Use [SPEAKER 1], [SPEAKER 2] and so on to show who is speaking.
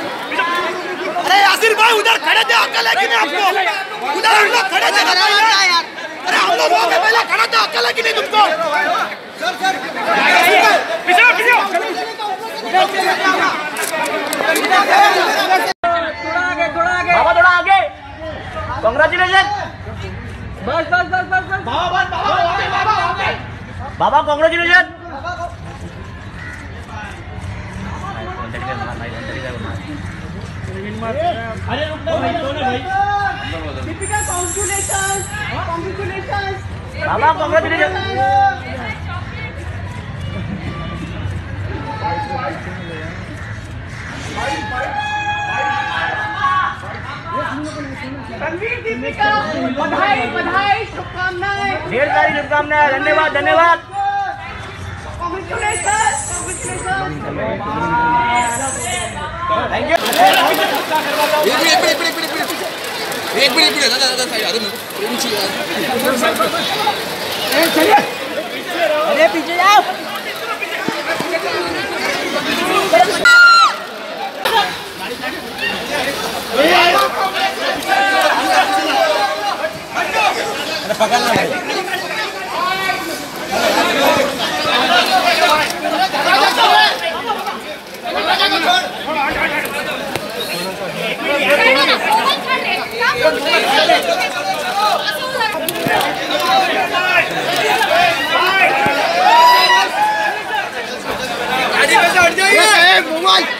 [SPEAKER 1] अरे यासिर भाई उधर खड़े थे अक्कल है कि नहीं आपको? उधर हम लोग खड़े थे अरे हम लोग वहाँ पे पहले खड़े थे अक्कल है कि नहीं तुमको? बाबा
[SPEAKER 2] कांग्रेस कॉन्ग्रेचुलेशन
[SPEAKER 1] बस बस बस बस बस। बाबा बाबा बाबा
[SPEAKER 2] बाबा कॉन्ग्रेचुलेशन
[SPEAKER 1] कॉन्ग्रेचुलेशन
[SPEAKER 2] बाबा
[SPEAKER 1] कॉन्ग्रेचुलेशन रणवीर दीपिका बधाई बधाई शुभकामनाएँ
[SPEAKER 2] ढेर सारी शुभकामनाएँ धन्यवाद धन्यवाद
[SPEAKER 1] कॉन्ग्रेचुलेशन कॉन्ग्रेचुलेशन थैंक यू एक मिनिट एक मिनिट एक मिनिट एक मिनिट एक मिनिट दादा दादा साइड अरे उंची अरे पीछे जाओ पकड़ना भाई Hadi be Serdar'ı! Hadi be Serdar'ı!